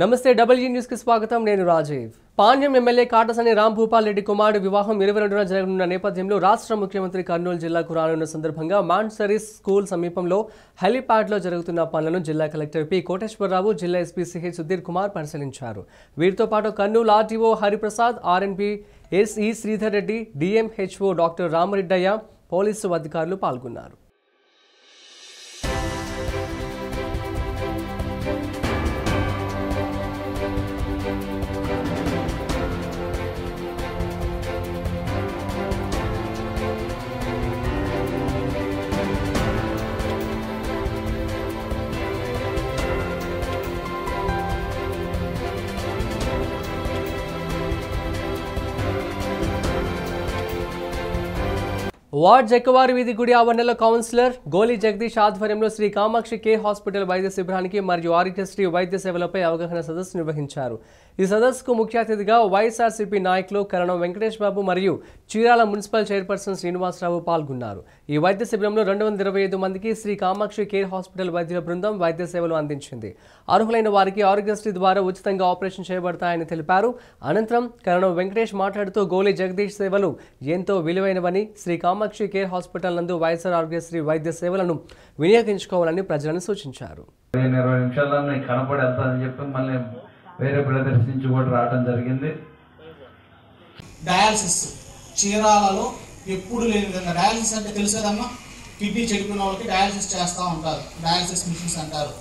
నమస్తే డబ్ల్యూ న్యూస్కి స్వాగతం. నేను రాజీవ్. పాణ్యం ఎమ్మెల్యే కాటసని రామ్ భూపాల్ రెడ్డి కుమారుడు వివాహం ఇరవై రెండున జరగనున్న నేపథ్యంలో రాష్ట్ర ముఖ్యమంత్రి కర్నూలు జిల్లాకు రానున్న సందర్భంగా మాన్సరీస్ స్కూల్ సమీపంలో హెలీప్యాడ్లో జరుగుతున్న పనులను జిల్లా కలెక్టర్ పి. కోటేశ్వరరావు జిల్లా ఎస్పీ సిహెచ్ సుధీర్ కుమార్ పరిశీలించారు. వీరితో పాటు Kurnool RTO Hariprasad RNP SE Sridhar Reddy DMHO doctor Ramareddaiah police అధికారులు పాల్గొన్నారు. వార్డ్ జక్కవారి వీధి గుడి ఆవరణలో కౌన్సిలర్ గోలి జగదీష్ ఆధ్వర్యంలో శ్రీ కామాక్షి కే హాస్పిటల్ వైద్య శిబిరానికి మరియు ఆరోగ్యశ్రీ వైద్య సేవలపై అవగాహన సదస్సు నిర్వహించారు. ఈ సదస్సుకు ముఖ్య అతిథిగా వైఎస్ఆర్సీపీ నాయకులు కరణం వెంకటేష్ బాబు మరియు చీరాల మున్సిపల్ చైర్పర్సన్ శ్రీనివాసరావు పాల్గొన్నారు. ఈ వైద్య శిబిరంలో రెండు వందల ఇరవై ఐదు మందికి శ్రీ కామాక్షి కేర్ హాస్పిటల్ వైద్యుల బృందం వైద్య సేవలు అందించింది. అర్హులైన వారికి ఆరోగ్యశ్రీ ద్వారా ఉచితంగా ఆపరేషన్ చేయబడతాయని తెలిపారు. అనంతరం కరణం వెంకటేష్ మాట్లాడుతూ గోలి జగదీష్ సేవలు ఎంతో విలువైనవని శ్రీ కామాక్షి కేర్ హాస్పిటల్ నందు వైఎస్ఆర్ ఆరోగ్యశ్రీ వైద్య సేవలను వినియోగించుకోవాలని ప్రజలను సూచించారు. పదిహేను ఇరవై నిమిషాల్లో నీకు కనపడి వెళ్తానని చెప్పి మళ్ళీ వేరే ప్రదర్శించి నుంచి కూడా రావడం జరిగింది. డయాలసిస్ చీరాలలో ఎప్పుడు లేని విధంగా డయాలసిస్ అంటే తెలుసు కదమ్మా కిడ్నీ చెడిపోయిన వాళ్ళకి డయాలసిస్ చేస్తూ ఉంటారు. డయాలసిస్ మిషన్స్ అంటారు.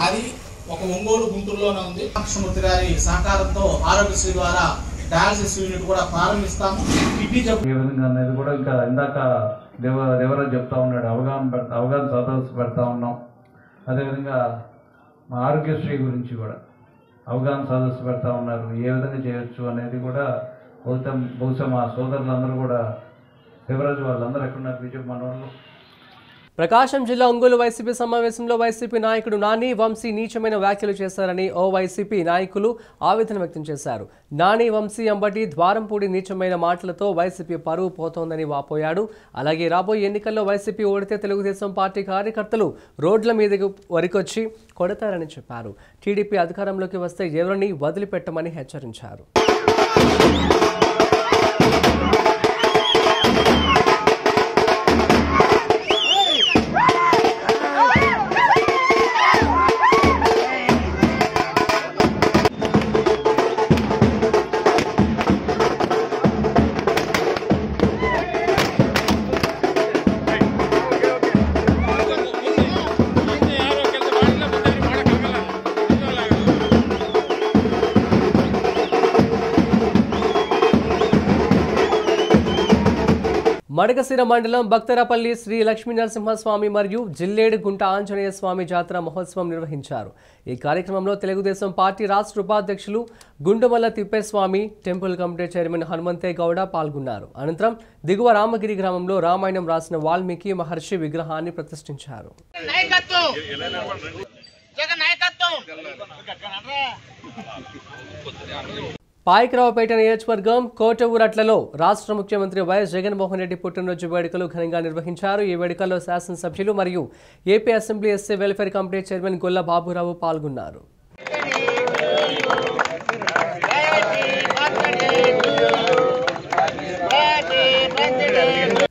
అది ఒక ఒంగోలు గుంటూరులోనే ఉంది. కృష్ణమూర్తి గారి సహకారంతో ఆరోగ్యశ్రీ ద్వారా డయాలసిస్ యూనిట్ కూడా ప్రారంభిస్తాము. కిడ్నీ జబ్బు ఏ విధంగా అనేది కూడా ఇంకా ఇందాక దేవ దేవరాజు చెప్తా ఉన్నాడు. అవగాహన పెడతా అవగాహన సదస్సు పెడతా ఉన్నాం. అదేవిధంగా మా ఆరోగ్యశ్రీ గురించి కూడా అవగాహన సదస్సు పెడతా ఉన్నారు. ఏ విధంగా చేయొచ్చు అనేది కూడా బహుశా బహుశా మా సోదరులందరూ కూడా దేవరాజు వాళ్ళందరూ ఎక్కడున్నారు? బీజేపీ మన వాళ్ళు ప్రకాశం జిల్లా ఒంగోలు వైసీపీ సమావేశంలో వైసీపీ నాయకుడు నాని వంశీ నీచమైన వ్యాఖ్యలు చేశారని ఓ వైసీపీ నాయకులు ఆవేదన వ్యక్తం చేశారు. నాని వంశీ అంబటి ద్వారంపూడి నీచమైన మాటలతో వైసీపీ పరువు పోతోందని వాపోయాడు. అలాగే రాబోయే ఎన్నికల్లో వైసీపీ ఓడితే తెలుగుదేశం పార్టీ కార్యకర్తలు రోడ్ల మీదకి వరికొచ్చి కొడతారని చెప్పారు. టీడీపీ అధికారంలోకి వస్తే ఎవరిని వదిలిపెట్టమని హెచ్చరించారు. మడకసిర మండలం భక్తరపల్లి శ్రీ లక్ష్మీ నరసింహస్వామి మరియు జిల్లేడు గుంట ఆంజనేయ స్వామి జాతర మహోత్సవం నిర్వహించారు. ఈ కార్యక్రమంలో తెలుగుదేశం పార్టీ రాష్ట్ర ఉపాధ్యక్షులు Gundumalla Thippeswamy temple committee chairman Hanumanthe Gowda పాల్గొన్నారు. అనంతరం దిగువ రామగిరి గ్రామంలో రామాయణం రాసిన వాల్మీకి మహర్షి విగ్రహాన్ని ప్రతిష్ఠించారు. నాయకత్వం! పాయకరావుపేట నియోజకవర్గం కోటఊరట్లలో రాష్ట్ర ముఖ్యమంత్రి వైఎస్ జగన్మోహన్ రెడ్డి పుట్టినరోజు వేడుకలు ఘనంగా నిర్వహించారు. ఈ వేడుకల్లో శాసనసభ్యులు మరియు AP assembly SC welfare committee chairman Golla Baburao పాల్గొన్నారు.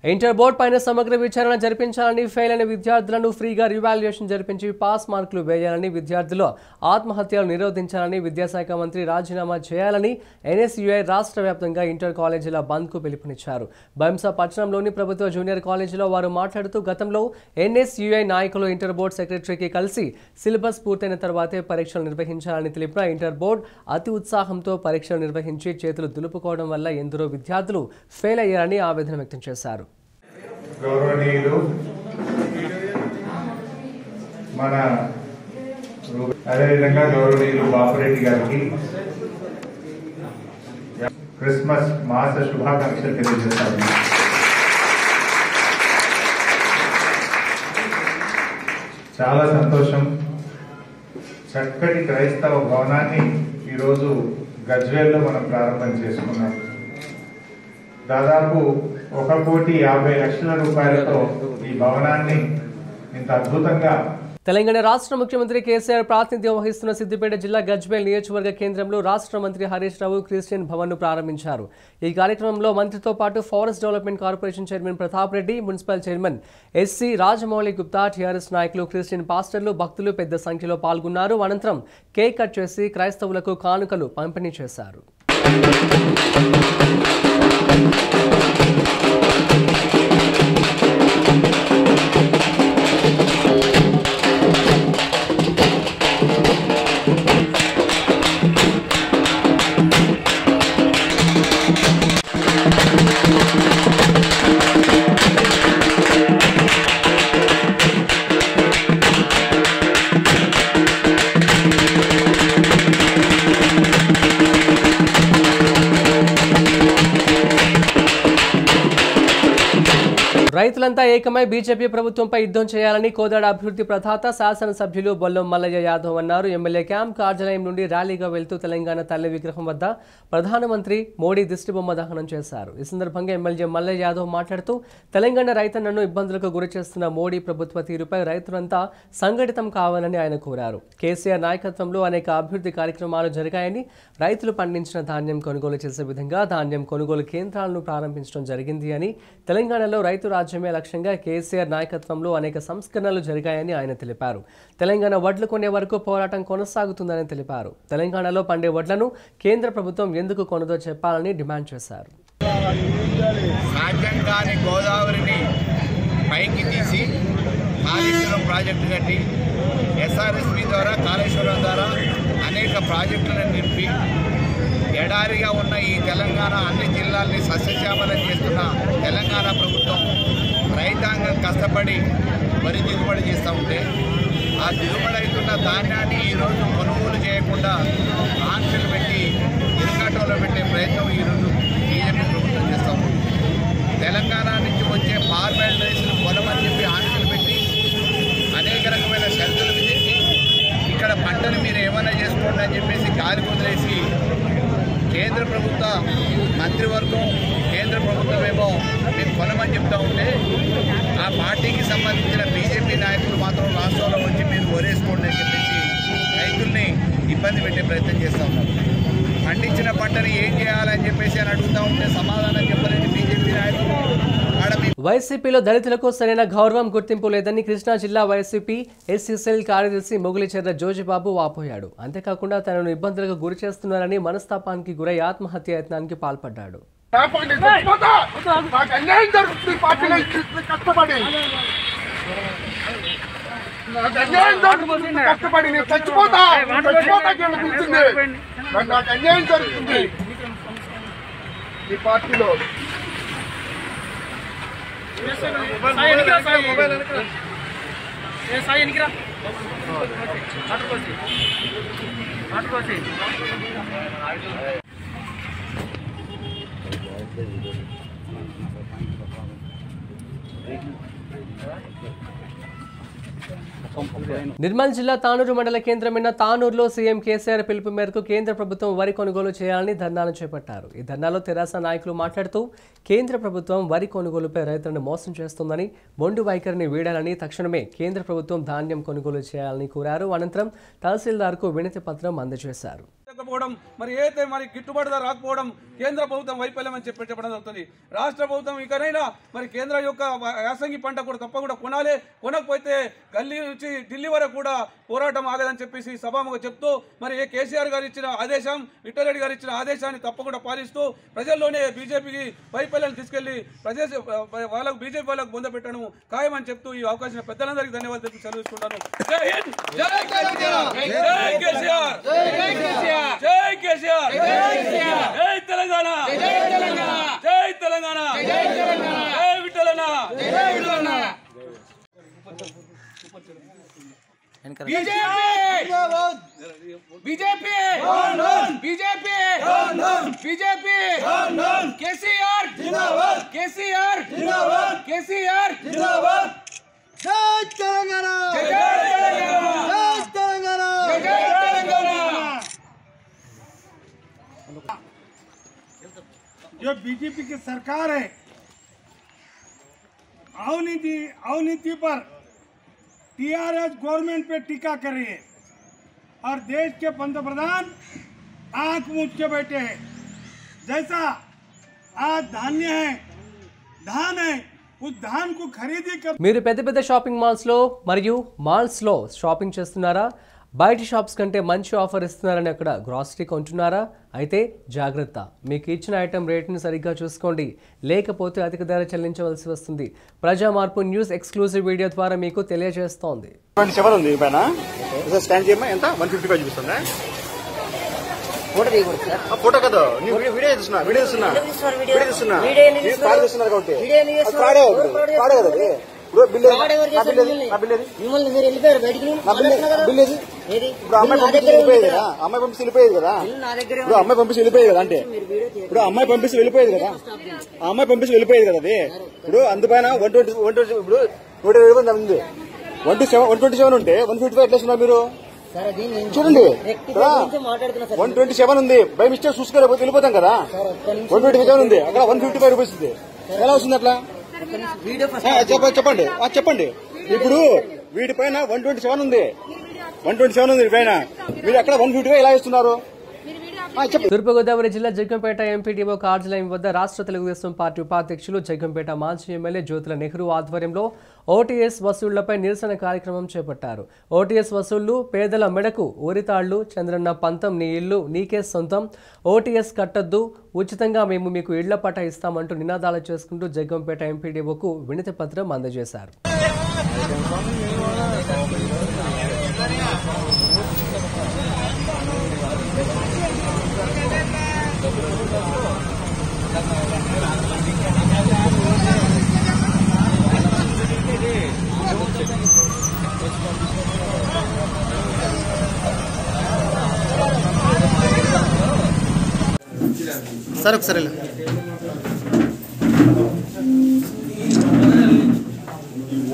ఇంటర్ బోర్డు పైన సమగ్ర విచారణ జరిపించాలని ఫెయిల్ అయిన విద్యార్థులను ఫ్రీగా రివాల్యుయేషన్ జరిపించి పాస్ మార్కులు వేయాలని విద్యార్థులు ఆత్మహత్యలు నిరోధించాలని విద్యాశాఖ మంత్రి రాజీనామా చేయాలని ఎన్ఎస్యుఐ రాష్ట్ర వ్యాప్తంగా ఇంటర్ కాలేజీల బంద్కు పిలుపునిచ్చారు. బైంసా పట్టణంలోని ప్రభుత్వ జూనియర్ కాలేజీలో వారు మాట్లాడుతూ గతంలో ఎన్ఎస్యుఐ నాయకులు ఇంటర్ బోర్డు సెక్రటరీకి కలిసి సిలబస్ పూర్తయిన తర్వాతే పరీక్షలు నిర్వహించాలని తెలిపిన ఇంటర్ బోర్డు అతి ఉత్సాహంతో పరీక్షలు నిర్వహించి చేతులు దులుపుకోవడం వల్ల ఎందరో విద్యార్థులు ఫెయిల్ అయ్యారని ఆవేదన వ్యక్తం చేశారు. గౌరవనీయులు మన అదేవిధంగా గౌరవనీయులు బాపురెడ్డి గారికి క్రిస్మస్ మాస శుభాకాంక్షలు తెలియజేస్తాను. చాలా సంతోషం. చక్కటి క్రైస్తవ భవనాన్ని ఈరోజు గజ్వేల్లో మనం ప్రారంభం చేసుకున్నాం. దాదాపు ఒక కోటి యాభై లక్షల రూపాయలతో ఈ భవనాన్ని ఇంత అద్భుతంగా తెలంగాణ రాష్ట్ర ముఖ్యమంత్రి కేసీఆర్ ప్రాతినిధ్యం వహిస్తున్న సిద్దిపేట జిల్లా గజ్వేల్ నియోజకవర్గ కేంద్రంలో రాష్ట్ర మంత్రి హరీష్ రావు క్రిస్టియన్ భవన్ను ప్రారంభించారు. ఈ కార్యక్రమంలో మంత్రితో పాటు forest development corporation chairman Pratap Reddy municipal chairman SC Rajamouli Gupta TRS నాయకులు క్రిస్టియన్ పాస్టర్లు భక్తులు పెద్ద సంఖ్యలో పాల్గొన్నారు. అనంతరం కేక్ కట్ చేసి క్రైస్తవులకు కానుకలు పంపిణీ చేశారు. రైతులంతా ఏకమై బీజేపీ ప్రభుత్వంపై యుద్ధం చేయాలని కోదాడ అభివృద్ధి ప్రధాత శాసనసభ్యులు బొల్లం మల్లయ్య యాదవ్ అన్నారు. ఎమ్మెల్యే క్యాంప్ కార్యాలయం నుండి ర్యాలీగా వెళ్తూ తెలంగాణ తల్లి విగ్రహం వద్ద ప్రధానమంత్రి మోడీ దిష్టిబొమ్మ దహనం చేశారు. ఈ సందర్భంగా ఎమ్మెల్యే మల్లయ్య యాదవ్ మాట్లాడుతూ తెలంగాణ రైతన్నను ఇబ్బందులకు గురి చేస్తున్న మోడీ ప్రభుత్వ తీరుపై రైతులంతా సంఘటితం కావాలని ఆయన కోరారు. కేసీఆర్ నాయకత్వంలో అనేక అభివృద్ధి కార్యక్రమాలు జరిగాయని రైతులు పండించిన ధాన్యం కొనుగోలు చేసే విధంగా ధాన్యం కొనుగోలు కేంద్రాలను ప్రారంభించడం జరిగింది అని తెలంగాణలో రైతు రాజ్యమే లక్ష్యంగా కేసీఆర్ నాయకత్వంలో అనేక సంస్కరణలు జరిగాయని ఆయన తెలిపారు. తెలంగాణ వడ్లు కొనే వరకు పోరాటం కొనసాగుతుందని తెలిపారు. తెలంగాణలో పండే వడ్లను కేంద్ర ప్రభుత్వం ఎందుకు కొనదో చెప్పాలని డిమాండ్ చేశారు. సాధ్యం కాని గోదావరిని పైకి తీసి కాళేశ్వరం ప్రాజెక్టు కట్టి ఎస్ఆర్ఎస్పి ద్వారా కాళేశ్వరం ద్వారా అనేక ప్రాజెక్టులను నింపి ఎడారిగా ఉన్న ఈ తెలంగాణ అన్ని జిల్లాల్ని సస్యశ్యామలం చేస్తున్న తెలంగాణ ప్రభుత్వం రైతాంగం కష్టపడి వరి దిగుబడి చేస్తూ ఉంటే ఆ దిగుబడి అవుతున్న ధాన్యాన్ని ఈరోజు కొనుగోలు చేయకుండా ఆంక్షలు పెట్టి ఇరుకాటంలో పెట్టే ప్రయత్నం ఈరోజు బీజేపీ ప్రభుత్వం చేస్తూ ఉంది. తెలంగాణ నుంచి వచ్చే ఫార్మల్ రైస్ను కొనమని చెప్పి ఆంక్షలు పెట్టి అనేక రకమైన షరతులు విధించి ఇక్కడ పంటను మీరు ఏమైనా చేసుకోండి అని చెప్పేసి గాలి కుదిలేసి కేంద్ర ప్రభుత్వ మంత్రివర్గం కేంద్ర ప్రభుత్వం ఏమో మీరు కొనమని చెప్తా ఉంటే ఆ పార్టీకి సంబంధించిన బీజేపీ నాయకులు మాత్రం రాష్ట్రంలో వచ్చి మీరు ఓరేసుకోండి అని చెప్పేసి రైతుల్ని ఇబ్బంది పెట్టే ప్రయత్నం చేస్తూ ఉన్నారు. పండించిన పంటని ఏం చేయాలని చెప్పేసి అని అడుగుతూ ఉంటే సమాధానం చెప్పలేని బీజేపీ నాయకులు. వైసీపీలో దళితులకు సరైన గౌరవం గుర్తింపు లేదని కృష్ణా జిల్లా వైసీపీ ఎస్సీసీఎల్ కార్యదర్శి మొగులిచెర్ర జోజిబాబు వాపోయాడు. అంతేకాకుండా తనను ఇబ్బందులకు గురి చేస్తున్నారని మనస్తాపానికి గురై ఆత్మహత్య యత్నానికి పాల్పడ్డాడు. చచ్చిపోతా! పార్టీలో ఇచ్చి కష్టపడి నాకు అన్యాయం జరుగుతుంది కష్టపడి నిర్మల్ జిల్లా తానూరు మండల కేంద్రమైన తానూరులో సీఎం కేసీఆర్ పిలుపు మేరకు కేంద్ర ప్రభుత్వం వరి కొనుగోలు చేయాలని ధర్నాలు చేపట్టారు. ఈ ధర్నాలో తెరాస నాయకులు మాట్లాడుతూ కేంద్ర ప్రభుత్వం వరి కొనుగోలుపై రైతులను మోసం చేస్తోందని బొండు వైఖరిని వీడాలని తక్షణమే కేంద్ర ప్రభుత్వం ధాన్యం కొనుగోలు చేయాలని కోరారు. అనంతరం తహసీల్దార్కు వినతి పత్రం అందజేశారు. పోవడం మరి ఏదైతే మరి గిట్టుబాటు ధర రాకపోవడం కేంద్ర ప్రభుత్వం వైఫల్యం అని చెప్పి చెప్పడం జరుగుతుంది. రాష్ట్ర ప్రభుత్వం ఇకనైనా మరి కేంద్ర యొక్క యాసంగి పంట కూడా తప్పకుండా కొనాలి. కొనకపోతే గల్లీ నుంచి ఢిల్లీ వరకు కూడా పోరాటం ఆగదని చెప్పేసి సభాముగా చెప్తూ మరి ఏ కేసీఆర్ గారు ఇచ్చిన ఆదేశం విఠలరెడ్డి గారు ఇచ్చిన ఆదేశాన్ని తప్పకుండా పాలిస్తూ ప్రజల్లోనే బీజేపీకి వైఫల్యాన్ని తీసుకెళ్ళి ప్రజా వాళ్ళకు బీజేపీ వాళ్ళకు బొందపెట్టడం ఖాయమని చెప్తూ ఈ అవకాశం పెద్దలందరికీ ధన్యవాదాలు చెప్పి సెలవుకుంటాను జై హింద్! జై కేసీఆర్! జై కేసీఆర్! జై కేసీఆర్ జై తెలంగాణ జై తెలంగాణ జై తెలంగాణ జై తెలంగాణ జై విఠలన జై విఠలన BJP BJP BJP KCR KCR KCR జై తెలంగాణ జై తెలంగాణ जो बीजेपी की सरकार है अविनीति अविनीति पर टीआरएस गवर्नमेंट पे टीका कर रही है और देश के पंतप्रधान आंख मूंद के बैठे हैं जैसा आज धान्य है धान है उस धान को खरीदी कर మీరు పెద్ద పెద్ద షాపింగ్ మాల్స్లో మరియు మాల్స్లో షాపింగ్ చేస్తున్నారా బయట షాప్స్ కంటే మంచి ఆఫర్ ఇస్తున్నారని అక్కడ గ్రాసరీ కొంటున్నారా? అయితే జాగ్రత్త. మీకు ఇచ్చిన ఐటెం రేట్ని సరిగ్గా చూసుకోండి. లేకపోతే అధిక ధర చెల్లించవలసి వస్తుంది. ప్రజా మార్పు న్యూస్ ఎక్స్క్లూజివ్ వీడియో ద్వారా మీకు తెలియజేస్తోంది. ఫోటో కదా. వీడియో వీడియో వీడియో వీడియో ఇప్పుడు ఫ్రాడే కదా అది ఇప్పుడు బిల్ ఏది? నా బిల్ ఏది? నా బిల్ ఏది? మిమ్మల్ని? మీరు వెళ్ళిపోయారు బయటికి? నా బిల్ ఏది? నా బిల్ ఏది? ఏది? ఇప్పుడు అమ్మాయి నా పంపించి దగ్గరే వెళ్ళిపోయేది కదా? అమ్మాయి పంపించి వెళ్ళిపోయేది కదా? నా దగ్గరే ఇప్పుడు అమ్మాయి పంపించి వెళ్ళిపోయేది కదా అంటే? ఇప్పుడు అమ్మాయి పంపించి వెళ్ళిపోయేది కదా? ఆ అమ్మాయి పంపించి వెళ్ళిపోయేది కదా అది? ఇప్పుడు అందుపైన వన్ ట్వంటీ వన్ ట్వంటీ ఇప్పుడు నూట ఇరవై మంది ఉంది. One two seven one twenty seven ఉంటే వన్ ఫిఫ్టీ ఫైవ్ ఎట్లా మీరు? సరే దీన్ని నేను చూడండి. వ్యక్తిగత గురించి మాట్లాడుతున్నా సార్. వన్ ట్వంటీ సెవెన్ ఉంది. బై మిస్టేక్ చూసుకోలేకపోతే వెళ్ళిపోతాం కదా? వన్ ట్వంటీ సెవెన్ ఉంది. అక్కడ వన్ ఫిఫ్టీ ఫైవ్ రూపీస్ ఉంది. ఎలా వస్తుంది అట్లా? చెప్పండి చెప్పండి. ఇప్పుడు వీటి పైన వన్ ట్వంటీ సెవెన్ ఉంది. వన్ ట్వంటీ సెవెన్ ఉంది పైన మీరు అక్కడ వన్ ఫిఫ్టీ ఫైవ్ ఎలా ఇస్తున్నారు తూర్పుగోదావరి జిల్లా జగ్గంపేట ఎంపీడీఓ కార్యాలయం వద్ద రాష్ట్ర తెలుగుదేశం పార్టీ ఉపాధ్యక్షులు జగ్గంపేట మాజీ ఎమ్మెల్యే జ్యోతుల నెహ్రూ ఆధ్వర్యంలో ఓటీఎస్ వసూళ్ళపై నిరసన కార్యక్రమం చేపట్టారు. ఓటీఎస్ వసూళ్ళు పేదల మెడకు ఊరితాళ్ళు చంద్రన్న పంతం నీ ఇల్లు నీకే సొంతం. ఓటీఎస్ కట్టద్దు ఉచితంగా మేము మీకు ఇళ్ళ పట ఇస్తామంటూ నినాదాలు చేసుకుంటూ జగ్గంపేట ఎంపీడీఓకు వినతి పత్రం అందజేశారు. సార్ ఒకసారి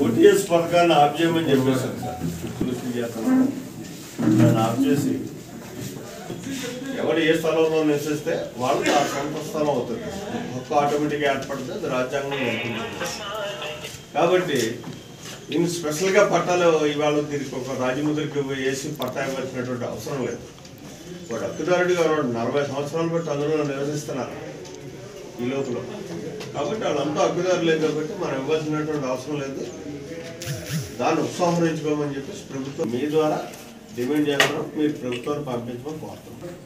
ఓటీఎస్ పథకాన్ని ఆఫ్ చేయమని చెప్పేశారు సార్. దాన్ని ఆఫ్ చేసి ఎవరు ఏ స్థలంలో నివసిస్తే వాళ్ళకి ఆ సొంత స్థలం అవుతుంది. హక్కు ఆటోమేటిక్గా ఏర్పడితే అది రాజ్యాంగం ఉంటుంది. కాబట్టి దీన్ని స్పెషల్గా పట్టాలు ఇవాళ దీనికి ఒక రాజముద్రికి వేసి పట్టా ఇవ్వాల్సినటువంటి అవసరం లేదు. వాడు హక్కుదారుడిగా ఉన్నాడు నలభై సంవత్సరాలు బట్టి అందులో నివసిస్తున్నారు ఈ లోపల. కాబట్టి వాళ్ళంతా హక్కుదారులే కాబట్టి మనం ఇవ్వాల్సినటువంటి అవసరం లేదు. దాన్ని ఉపసంహరించుకోమని చెప్పేసి ప్రభుత్వం మీ ద్వారా డిమాండ్ చేస్తున్నాం. మీరు ప్రభుత్వాన్ని పంపించమని కోరుతున్నాం.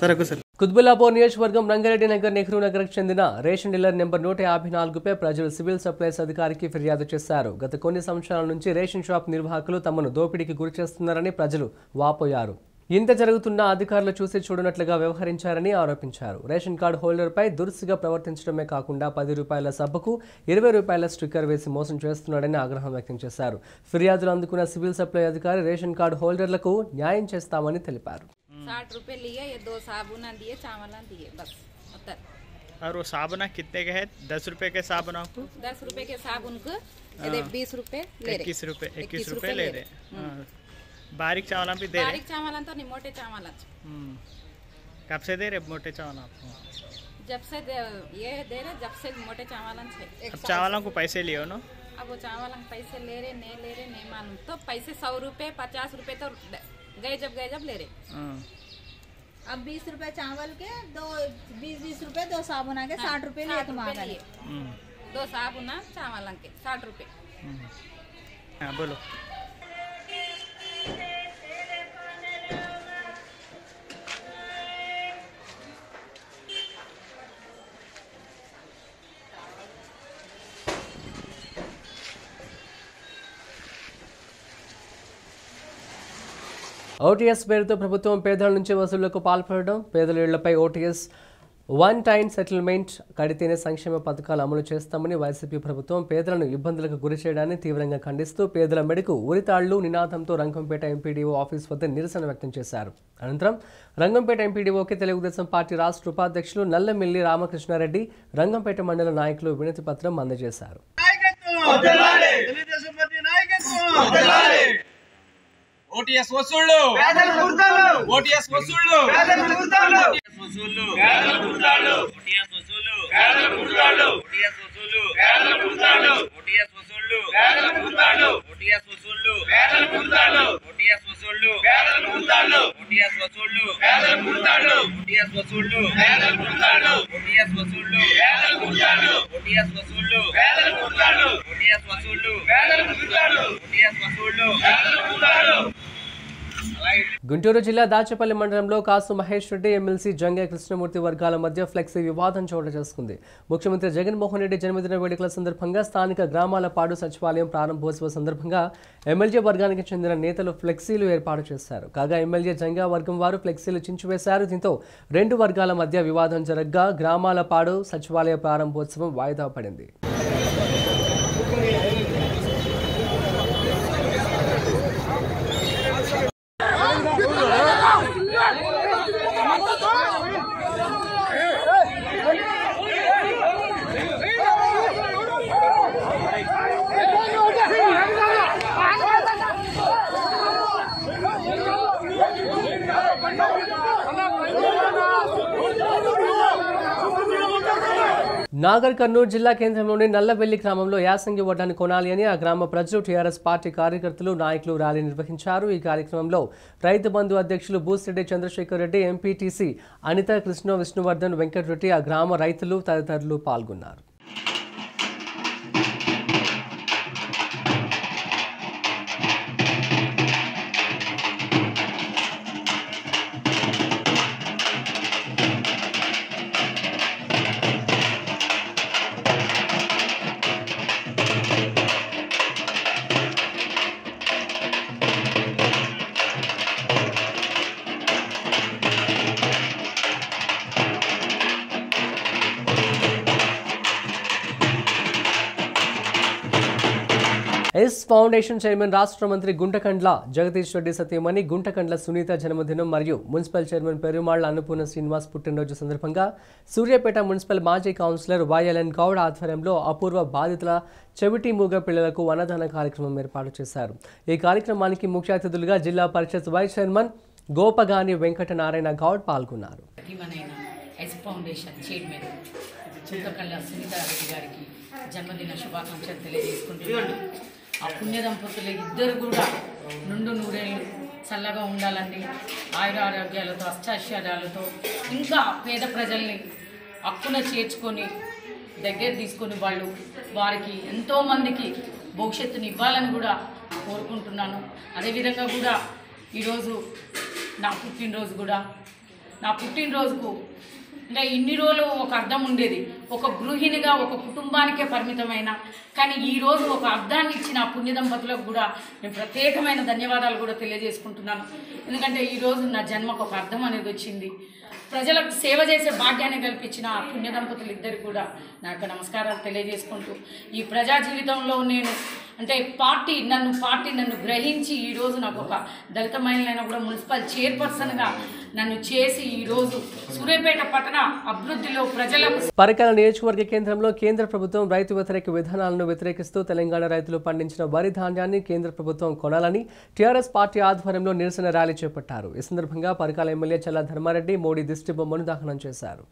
సార్ ఒకసారి కుత్బుల్లాపూర్ నియోజకవర్గం రంగారెడ్డి నగర్ నెహ్రూ నగర్కు చెందిన రేషన్ డీలర్ నెంబర్ నూట యాభై నాలుగుపై ప్రజలు సివిల్ సప్లైస్ అధికారికి ఫిర్యాదు చేశారు. గత కొన్ని సంవత్సరాల నుంచి రేషన్ షాప్ నిర్వాహకులు తమను దోపిడీకి గురి చేస్తున్నారని ప్రజలు వాపోయారు. ఇంత జరుగుతున్నా అధికారులు చూసి చూడనట్లుగా వ్యవహరించారని ఆరోపించారు. రేషన్ కార్డు హోల్డర్పై దురుసుగా ప్రవర్తించడమే కాకుండా పది రూపాయల సబ్బకు ఇరవై రూపాయల స్టిక్కర్ వేసి మోసం చేస్తున్నాడని ఆగ్రహం వ్యక్తం చేశారు. ఫిర్యాదులు అందుకున్న సివిల్ సప్లై అధికారి రేషన్ కార్డు హోల్డర్లకు న్యాయం చేస్తామని తెలిపారు. साठ रुपए लिए ये दो साबुना दिए चावल दिए बस उत्तर। और वो साबुना कितने के है? दस रुपए के साबुना को दस रुपए के साबुन को हाँ। बीस रुपए इक्कीस रुपए इक्कीस रुपए ले रहे। बारीक चावल भी दे रहे? बारीक चावल तो नहीं मोटे चावल हम्म। कब से दे रहे मोटे चावल आपको जब से दे, ये दे रहे जब से मोटे चावल अब चावलों को पैसे लियो ना? अब वो चावल पैसे ले रहे नहीं ले रहे नहीं मालूम। तो पैसे सौ रुपए पचास रुपए तो गए जब गए जब ले रहे। हाँ। अब बीस रुपए चावल के दो बीस बीस रुपए दो साबुन आके साठ रुपए लिए तुम लिए। दो साबुन चावल के साठ रुपए। हाँ बोलो। ఓటీఎస్ పేరుతో ప్రభుత్వం పేదల నుంచి వసూళ్ళకు పాల్పడడం పేదల ఇళ్ళపై ఓటీఎస్ వన్ టైం సెటిల్మెంట్ కడితేనే సంక్షేమ పథకాలు అమలు చేస్తామని వైసీపీ ప్రభుత్వం పేదలను ఇబ్బందులకు గురి చేయడాన్ని తీవ్రంగా ఖండిస్తూ పేదల మెడకు ఉరితాళ్ళు నినాదంతో రంగంపేట ఎంపీడీఓ ఆఫీస్ వద్ద నిరసన వ్యక్తం చేశారు. అనంతరం రంగంపేట ఎంపీడీఓకి తెలుగుదేశం పార్టీ రాష్ట్ర ఉపాధ్యక్షులు నల్లమిల్లి రామకృష్ణారెడ్డి రంగంపేట మండల నాయకులు వినతి పత్రం అందజేశారు. తెలుగుదేశం పార్టీ నాయకత్వం ఓటీఎస్ వసూళ్ళు ఓటీఎస్ వసూళ్ళు ఓటీఎస్ వసూళ్ళు ఓటీఎస్ వసూళ్ళు ఓటీఎస్ వసూళ్ళు ఓటీఎస్ వసూళ్ళు ఓటీఎస్ వసూళ్ళు ఓటీఎస్ వసూళ్ళు ఓటీఎస్ వసూళ్ళు ఓటీఎస్ వసూళ్ళు ఓటీఎస్ వసూళ్ళు ఓటీఎస్ వసూళ్ళు ఓటీఎస్ వసూళ్ళు గుంటూరు జిల్లా దాచేపల్లి మండలంలో కాసు మహేష్ రెడ్డి ఎమ్మెల్సీ జంగే కృష్ణమూర్తి వర్గాల మధ్య ఫ్లెక్సీ వివాదం చోటు చేసుకుంది. ముఖ్యమంత్రి జగన్మోహన్ రెడ్డి జన్మదిన వేడుకల సందర్భంగా స్థానిక గ్రామాల పాడు సచివాలయం ప్రారంభోత్సవ సందర్భంగా ఎమ్మెల్యే వర్గానికి చెందిన నేతలు ఫ్లెక్సీలు ఏర్పాటు చేశారు. కాగా ఎమ్మెల్యే జంగా వర్గం వారు ఫ్లెక్సీలు చించివేశారు. దీంతో రెండు వర్గాల మధ్య వివాదం జరగ్గా గ్రామాల పాడు సచివాలయ ప్రారంభోత్సవం వాయిదా పడింది. నాగర్ కర్నూలు జిల్లా కేంద్రంలోని నల్లవెల్లి గ్రామంలో యాసంగి వడ్డాన్ని కొనాలి అని ఆ గ్రామ ప్రజలు టీఆర్ఎస్ పార్టీ కార్యకర్తలు నాయకులు ర్యాలీ నిర్వహించారు. ఈ కార్యక్రమంలో రైతు బంధు అధ్యక్షులు బూసిరెడ్డి చంద్రశేఖర్ రెడ్డి ఎంపీటీసీ అనిత కృష్ణ విష్ణువర్ధన్ వెంకటరెడ్డి ఆ గ్రామ రైతులు తదితరులు పాల్గొన్నారు. ఫౌండేషన్ చైర్మన్ రాష్ట్ర మంత్రి గుంటకండ్ల జగదీష్ రెడ్డి సతీమణి గుంటకండ్ల సునీత జన్మదినం మరియు మున్సిపల్ చైర్మన్ పెరుమాళ్ళ అన్నపూర్ణ శ్రీనివాస్ పుట్టినరోజు సందర్భంగా సూర్యాపేట మున్సిపల్ మాజీ కౌన్సిలర్ వైఎల్ఎన్ గౌడ్ ఆధ్వర్యంలో అపూర్వ బాధితుల చెవిటి మూగ పిల్లలకు అన్నదాన కార్యక్రమం ఏర్పాటు చేశారు. ఈ కార్యక్రమానికి ముఖ్య అతిథులుగా జిల్లా పరిషత్ వైస్ చైర్మన్ గోపగాని వెంకట నారాయణ గౌడ్ పాల్గొన్నారు. ఫౌండేషన్ చైర్మన్ సునీతారెడ్డి గారికి జన్మదిన శుభాకాంక్షలు తెలియజేసుకుంటున్నాను. ఆ పుణ్య దంపతులు ఇద్దరు కూడా నుండు నూరేళ్ళు చల్లగా ఉండాలని ఆయుర ఆరోగ్యాలతో అష్టాశ్చర్యాలతో ఇంకా పేద ప్రజల్ని హక్కున చేర్చుకొని దగ్గర తీసుకొని వాళ్ళు వారికి ఎంతోమందికి భవిష్యత్తుని ఇవ్వాలని కూడా కోరుకుంటున్నాను. అదేవిధంగా కూడా ఈరోజు నా పుట్టినరోజు కూడా నా పుట్టినరోజుకు అంటే ఇన్ని రోజులు ఒక అర్థం ఉండేది. ఒక గృహిణిగా ఒక కుటుంబానికే పరిమితమైన. కానీ ఈరోజు ఒక అర్థాన్ని ఇచ్చిన ఆ పుణ్య దంపతులకు కూడా నేను ప్రత్యేకమైన ధన్యవాదాలు కూడా తెలియజేసుకుంటున్నాను. ఎందుకంటే ఈ రోజు నా జన్మకు ఒక అర్థం అనేది వచ్చింది. ప్రజలకు సేవ చేసే భాగ్యాన్ని కల్పించిన ఆ పుణ్య దంపతులు ఇద్దరు కూడా నాకు నమస్కారాలు తెలియజేసుకుంటూ ఈ ప్రజా జీవితంలో నేను అంటే పార్టీ నన్ను పార్టీ నన్ను గ్రహించి ఈరోజు నాకు ఒక దళిత మహిళ కూడా మున్సిపల్ చైర్పర్సన్గా నన్ను చేసి ఈరోజు సూర్యాపేట పట్టణ అభివృద్ధిలో ప్రజలకు పరకాల నియోజకవర్గ కేంద్రంలో కేంద్ర ప్రభుత్వం రైతు వ్యతిరేక విధానాలను వ్యతిరేకిస్తూ తెలంగాణ రైతులు పండించిన వరి ధాన్యాన్ని కేంద్ర ప్రభుత్వం కొనాలని టీఆర్ఎస్ పార్టీ ఆధ్వర్యంలో నిరసన ర్యాలీ చేపట్టారు. ఈ సందర్భంగా పరకాల ఎమ్మెల్యే చల్లా ధర్మారెడ్డి మోడీ దిష్టి బొమ్మను దహనం చేశారు.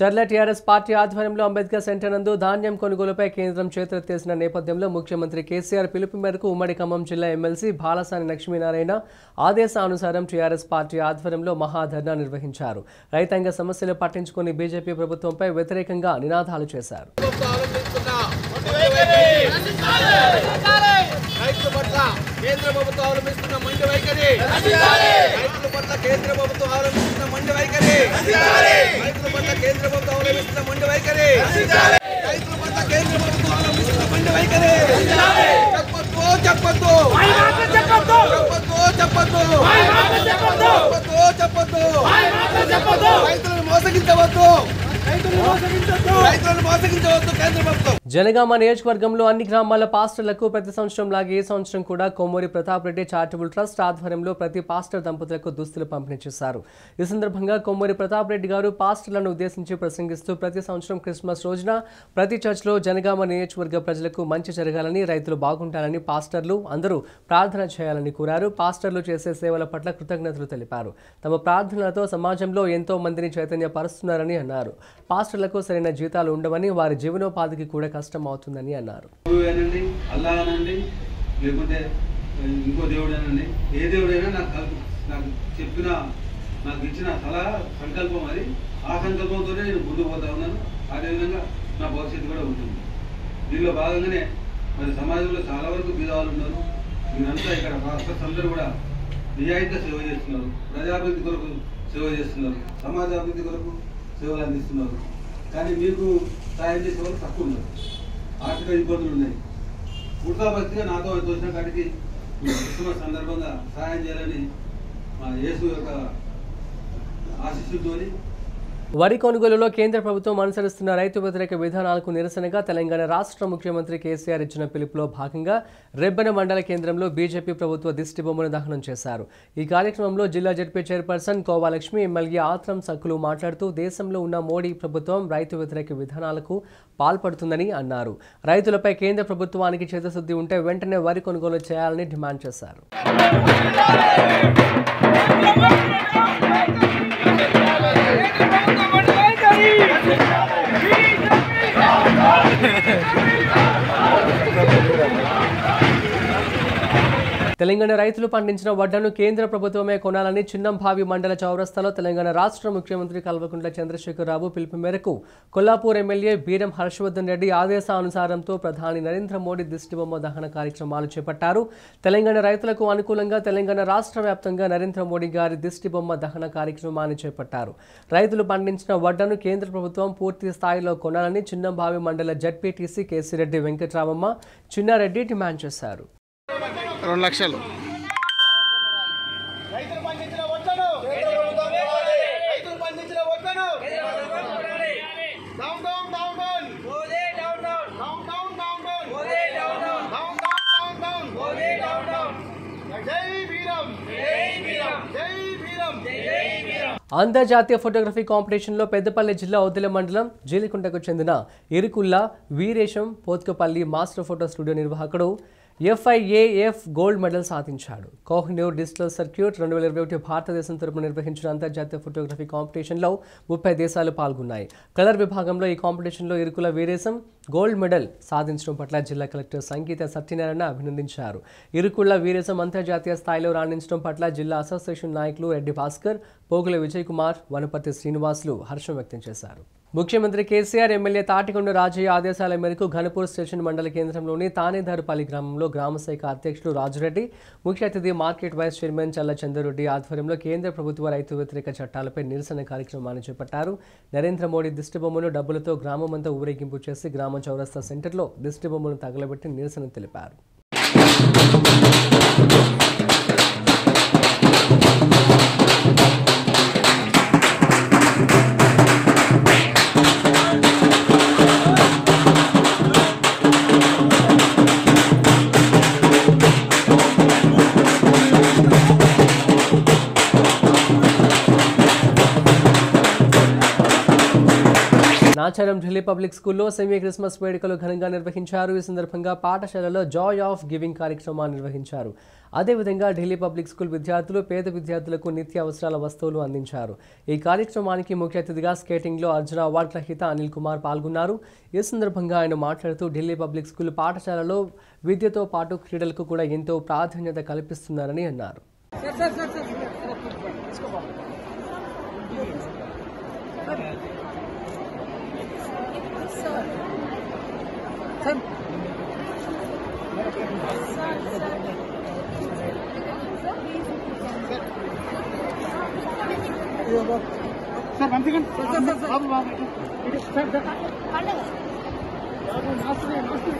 చర్ల టీఆర్ఎస్ పార్టీ ఆధ్వర్యంలో అంబేద్కర్ సెంటర్ నందు ధాన్యం కొనుగోలుపై కేంద్రం చేతులెత్తేసిన నేపథ్యంలో ముఖ్యమంత్రి కేసీఆర్ పిలుపు మేరకు ఉమ్మడి ఖమ్మం జిల్లా ఎమ్మెల్సీ బాలసాని లక్ష్మీనారాయణ ఆదేశానుసారం టీఆర్ఎస్ పార్టీ ఆధ్వర్యంలో మహాధర్నా నిర్వహించారు. రైతాంగ సమస్యలు పట్టించుకుని బీజేపీ ప్రభుత్వంపై వ్యతిరేకంగా నినాదాలు చేశారు. రైతుల పట్ల కేంద్ర ప్రభుత్వం అవలంబిస్తున్న మండి వైఖరి. రైతుల పట్ల కేంద్ర ప్రభుత్వం అవలంబిస్తున్న మండి వైఖరి. రైతుల పట్ల కేంద్ర ప్రభుత్వం అవలంబిస్తున్న మండి వైఖరి. రైతుల పట్ల కేంద్ర ప్రభుత్వం అవలంబిస్తున్న మండి వైఖరి. చెప్పొద్దు చెప్పొద్దు. చెప్పొద్దు చెప్పొద్దు. చెప్పొద్దు రైతులను మోసగించవద్దు రైతులను మోసగించవద్దు. కేంద్ర జనగామ నియోజకవర్గంలో అన్ని గ్రామాల పాస్టర్లకు ప్రతి సంవత్సరం లాగే ఈ సంవత్సరం కూడా కొమ్మూరి ప్రతాప్ రెడ్డి చారిటబుల్ ట్రస్ట్ ఆధ్వర్యంలో ప్రతి పాస్టర్ దంపతులకు దుస్తులు పంపిణీ చేశారు. ఈ సందర్భంగా కొమ్మూరి ప్రతాప్ రెడ్డి గారు పాస్టర్లను ఉద్దేశించి ప్రసంగిస్తూ ప్రతి సంవత్సరం క్రిస్మస్ రోజున ప్రతి చర్చ్లో జనగామ నియోజకవర్గ ప్రజలకు మంచి జరగాలని రైతులు బాగుంటారని పాస్టర్లు అందరూ ప్రార్థన చేయాలని కోరారు. పాస్టర్లు చేసే సేవల పట్ల కృతజ్ఞతలు తెలిపారు. తమ ప్రార్థనలతో సమాజంలో ఎంతో మందిని చైతన్యపరుస్తున్నారని అన్నారు. పాస్టర్లకు సరైన జీతాలు ఉండవని వారి జీవనోపాధికి కూడా కష్టం అవుతుందని అన్నారు. లేకుంటే ఇంకో దేవుడేనండి. ఏ దేవుడైనా నాకు నాకు చెప్పిన నాకు ఇచ్చిన సలహా సంకల్పం అది. ఆ సంకల్పంతోనే నేను ముందుకు పోతా ఉన్నాను. అదేవిధంగా నా భవిష్యత్తు కూడా ఉంటుంది. దీనిలో భాగంగానే మరి సమాజంలో చాలా వరకు బీదవాళ్ళు ఉన్నారు. మీరంతా ఇక్కడ పాస్టర్స్ అందరూ కూడా నిజాయితీగా సేవ చేస్తున్నారు. ప్రజాభివృద్ధి కొరకు సేవ చేస్తున్నారు. సమాజాభివృద్ధి కొరకు సేవలు అందిస్తున్నారు. కానీ మీకు సాయం చేసే వాళ్ళు తక్కువ ఉన్నారు. ఆర్థిక ఇబ్బందులు ఉన్నాయి. పూర్తాభక్తిగా నాతో వచ్చిన కాడికి క్రిస్మస్ సందర్భంగా సహాయం చేయాలని మా యేసు యొక్క ఆశిస్సుతోని వరి కొనుగోలులో కేంద్ర ప్రభుత్వం అనుసరిస్తున్న రైతు వ్యతిరేక విధానాలకు నిరసనగా తెలంగాణ రాష్ట్ర ముఖ్యమంత్రి కేసీఆర్ ఇచ్చిన పిలుపులో భాగంగా రెబ్బెన మండల కేంద్రంలో బీజేపీ ప్రభుత్వ దిష్టి బొమ్మను దహనం చేశారు. ఈ కార్యక్రమంలో జిల్లా ZP chairperson Kovalakshmi MLA Atram సక్కులు మాట్లాడుతూ దేశంలో ఉన్న మోడీ ప్రభుత్వం రైతు వ్యతిరేక విధానాలకు పాల్పడుతుందని అన్నారు. రైతులపై కేంద్ర ప్రభుత్వానికి చేతశుద్ధి ఉంటే వెంటనే వరి కొనుగోలు చేయాలని డిమాండ్ చేశారు. తెలంగాణ రైతులు పండించిన వడ్లను కేంద్ర ప్రభుత్వమే కొనాలని చిన్నంభావి మండల చౌరస్తాలో తెలంగాణ రాష్ట్ర ముఖ్యమంత్రి కల్వకుంట్ల చంద్రశేఖరరావు పిలుపు మేరకు కొల్లాపూర్ ఎమ్మెల్యే బీరం హర్షవర్ధన్ రెడ్డి ఆదేశానుసారంతో ప్రధాని నరేంద్ర మోడీ దిష్టిబొమ్మ దహన కార్యక్రమాలు చేపట్టారు. తెలంగాణ రైతులకు అనుకూలంగా తెలంగాణ రాష్ట్ర వ్యాప్తంగా నరేంద్ర మోడీ గారి దిష్టిబొమ్మ దహన కార్యక్రమాన్ని చేపట్టారు. రైతులు పండించిన వడ్డను కేంద్ర ప్రభుత్వం పూర్తి స్థాయిలో కొనాలని చిన్నంభావి మండల జడ్పీటీసీ కేసిరెడ్డి వెంకట్రామమ్మ చిన్నారెడ్డి డిమాండ్ చేశారు. రెండు లక్షలు. అంతర్జాతీయ ఫోటోగ్రఫీ కాంపిటీషన్లో పెద్దపల్లి జిల్లా ఉద్దిల మండలం జీలికుంటకు చెందిన Irukulla Veeresham Pothkapalli master photo studio నిర్వాహకుడు ఎఫ్ఐఏఎఫ్ గోల్డ్ మెడల్ సాధించాడు. కోహినూర్ డిజిటల్ సర్క్యూట్ రెండు వేల ఇరవై ఒకటి భారతదేశం తరపున నిర్వహించిన అంతర్జాతీయ ఫోటోగ్రఫీ కాంపిటీషన్లో ముప్పై దేశాలు పాల్గొన్నాయి. కలర్ విభాగంలో ఈ కాంపిటీషన్లో ఇరుకుల వీరేశం గోల్డ్ మెడల్ సాధించడం పట్ల జిల్లా కలెక్టర్ సంగీత సత్యనారాయణ అభినందించారు. ఇరుకుళ్ళ వీరేశం అంతర్జాతీయ స్థాయిలో రాణించడం పట్ల జిల్లా అసోసియేషన్ నాయకులు రెడ్డి భాస్కర్ పోగుల విజయ్ కుమార్ వనపర్తి శ్రీనివాసులు హర్షం వ్యక్తం చేశారు. ముఖ్యమంత్రి కేసీఆర్ ఎమ్మెల్యే తాటికొండ రాజయ్య ఆదేశాల మేరకు ఘనపూర్ స్టేషన్ మండల కేంద్రంలోని తానేదారుపల్లి గ్రామంలో గ్రామశాఖ అధ్యక్షుడు రాజురెడ్డి ముఖ్య అతిథి మార్కెట్ వైస్ చైర్మన్ చల్ల చంద్రరెడ్డి ఆధ్వర్యంలో కేంద్ర ప్రభుత్వ రైతు వ్యతిరేక చట్టాలపై నిరసన కార్యక్రమాన్ని చేపట్టారు. నరేంద్ర మోడీ దిష్టిబొమ్మను డబ్బులతో గ్రామమంతా ఊరేగింపు చేసి గ్రామ చౌరస్తా సెంటర్లో దిష్టి బొమ్మను తగలబెట్టి నిరసన తెలిపారు. నాచారం ఢిల్లీ పబ్లిక్ స్కూల్లో సెమీ క్రిస్మస్ వేడుకలు ఘనంగా నిర్వహించారు ఈ సందర్భంగా పాఠశాలలో జాయ్ ఆఫ్ గివింగ్ కార్యక్రమాన్ని నిర్వహించారు అదేవిధంగా ఢిల్లీ పబ్లిక్ స్కూల్ విద్యార్థులు పేద విద్యార్థులకు నిత్య అవసరాల వస్తువులు అందించారు ఈ కార్యక్రమానికి ముఖ్య అతిథిగా స్కేటింగ్లో అర్జున అవార్డు గ్రహీత అనిల్ కుమార్ పాల్గొన్నారు ఈ సందర్భంగా ఆయన మాట్లాడుతూ ఢిల్లీ పబ్లిక్ స్కూల్ పాఠశాలలో విద్యతో పాటు క్రీడలకు కూడా ఎంతో ప్రాధాన్యత కల్పిస్తున్నారని అన్నారు సార్ వన్ సెకండ్ బాబు బాబు ఇటు సార్ సార్ మాస్టర్ మాస్టర్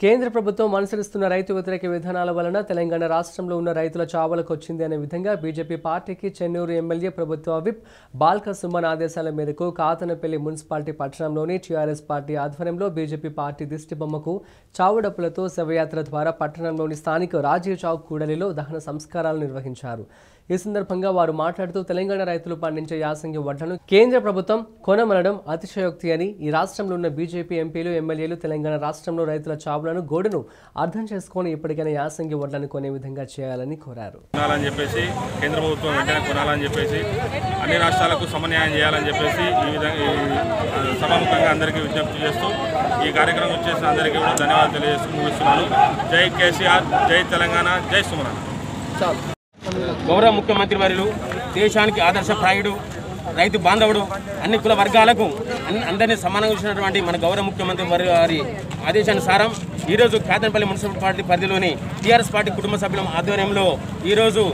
కేంద్ర ప్రభుత్వం అనుసరిస్తున్న రైతు వ్యతిరేక విధానాల వలన తెలంగాణ రాష్ట్రంలో ఉన్న రైతుల చావలకు వచ్చింది అనే విధంగా బీజేపీ పార్టీకి చెన్నూరు ఎమ్మెల్యే ప్రభుత్వ విప్ బాల్క సుమన్ ఆదేశాల మేరకు కాతనపల్లి మున్సిపాలిటీ పట్టణంలోని టీఆర్ఎస్ పార్టీ ఆధ్వర్యంలో బీజేపీ పార్టీ దిష్టిబొమ్మకు చావుడప్పులతో శవయాత్ర ద్వారా పట్టణంలోని స్థానిక రాజీవ్ చౌక్ కూడలిలో దహన సంస్కారాలు నిర్వహించారు. ఈ సందర్భంగా వారు మాట్లాడుతూ తెలంగాణ రైతులు పండించే యాసంగి వడ్లను కేంద్ర ప్రభుత్వం కొనమనడం అతిశయోక్తి అని ఈ రాష్ట్రంలో ఉన్న బీజేపీ ఎంపీలు ఎమ్మెల్యేలు తెలంగాణ రాష్ట్రంలో రైతుల చావులను గోడును అర్థం చేసుకొని ఇప్పటికైనా యాసంగి వడ్లను కొనే విధంగా చేయాలని కోరారు. కొనాలని చెప్పేసి కేంద్ర ప్రభుత్వం వెంటనే కొనాలని చెప్పేసి అన్ని రాష్ట్రాలకు సమన్యాయం చేయాలని చెప్పేసి ఈ విధంగా సభాముఖంగా అందరికీ విజ్ఞప్తి చేస్తూ ఈ కార్యక్రమం వచ్చేసిన అందరికీ కూడా ధన్యవాదాలు తెలియజేస్తూ ముగిస్తున్నాను. జై కేసీఆర్ జై తెలంగాణ జై సుమన గౌరవ ముఖ్యమంత్రి వర్యులు దేశానికి ఆదర్శప్రాయుడు రైతు బాంధవుడు అన్ని కుల వర్గాలకు అన్ని అందరినీ సమానంగా చూసినటువంటి మన గౌరవ ముఖ్యమంత్రి వారి వారి ఆదేశానుసారం ఈరోజు కాదనపల్లి మున్సిపల్ పార్టీ పరిధిలోని టీఆర్ఎస్ పార్టీ కుటుంబ సభ్యుల ఆధ్వర్యంలో ఈరోజు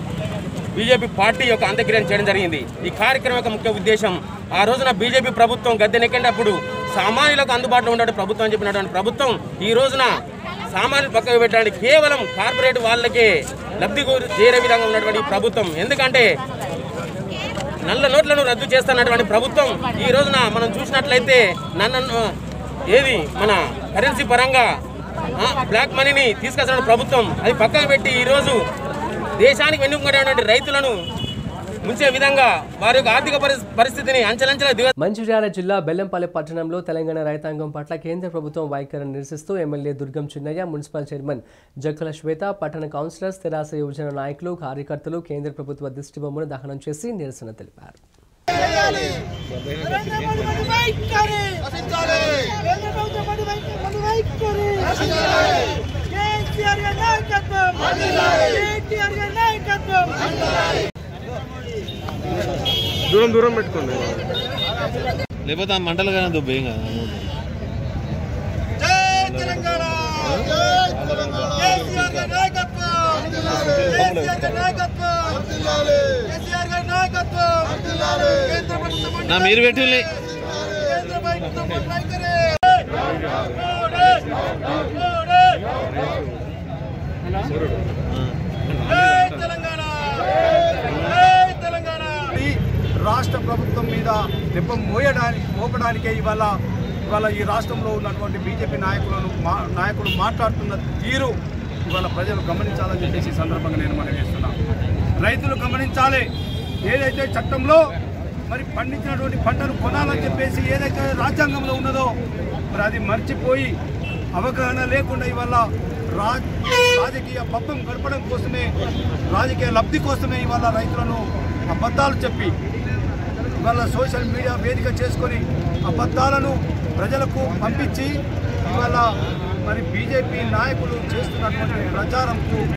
బీజేపీ పార్టీ యొక్క అంత్యక్రియను చేయడం జరిగింది. ఈ కార్యక్రమం యొక్క ముఖ్య ఉద్దేశం ఆ రోజున బీజేపీ ప్రభుత్వం గద్దెనెక్కినప్పుడు సామాన్యులకు అందుబాటులో ఉండే ప్రభుత్వం అని చెప్పినటువంటి ప్రభుత్వం ఈ రోజున సామాన్యులు పక్కకు పెట్టడానికి కేవలం కార్పొరేట్ వాళ్ళకే లబ్ధి చేరే విధంగా ఉన్నటువంటి ప్రభుత్వం. ఎందుకంటే నల్ల నోట్లను రద్దు చేస్తున్నటువంటి ప్రభుత్వం ఈ రోజున మనం చూసినట్లయితే నన్ను ఏది? మన కరెన్సీ పరంగా బ్లాక్ మనీని తీసుకొస్తున్న ప్రభుత్వం. అది పక్కకు పెట్టి ఈరోజు దేశానికి వెన్నుకున్నటువంటి రైతులను ముంచే విధంగా వారి యొక్క ఆర్థిక పరిస్- పరిస్థితిని అంచలంచల దిగ మంచిర్యాల జిల్లా బెల్లంపల్లి పట్టణంలో తెలంగాణ రైతాంగం పట్ల కేంద్ర ప్రభుత్వం వైఖరిని నిరసిస్తూ MLA Durgam Chinnaiah municipal chairman Jakkala Swetha పట్టణ కౌన్సిలర్స్ తెరాస యువజన నాయకులు కార్యకర్తలు కేంద్ర ప్రభుత్వ దిష్టిబొమ్మను దహనం చేసి నిరసన తెలిపారు. దూరం దూరం పెట్టుకోండి. లేకపోతే ఆ మంటలు కానీ దుబ్బేం కదా. నా మీరు పెట్టి ఈ రాష్ట్ర ప్రభుత్వం మీద దెబ్బ మోయడానికి మోపడానికే ఇవాళ ఇవాళ ఈ రాష్ట్రంలో ఉన్నటువంటి బీజేపీ నాయకులను మా నాయకులు మాట్లాడుతున్న తీరు ఇవాళ ప్రజలు గమనించాలని చెప్పేసి సందర్భంగా నేను మనం చేస్తున్నాను రైతులు గమనించాలి. ఏదైతే చట్టంలో మరి పండించినటువంటి పంటను కొనాలని చెప్పేసి ఏదైతే రాజ్యాంగంలో ఉన్నదో మరి అది మర్చిపోయి అవగాహన లేకుండా ఇవాళ రా రాజకీయ పబ్బం గడపడం కోసమే రాజకీయ లబ్ధి కోసమే ఇవాళ రైతులను అబద్ధాలు చెప్పి ఇవాళ సోషల్ మీడియా వేదిక చేసుకొని అబద్ధాలను ప్రజలకు పంపించి ఇవాళ మరి బీజేపీ నాయకులు చేస్తున్నటువంటి ప్రచారంకు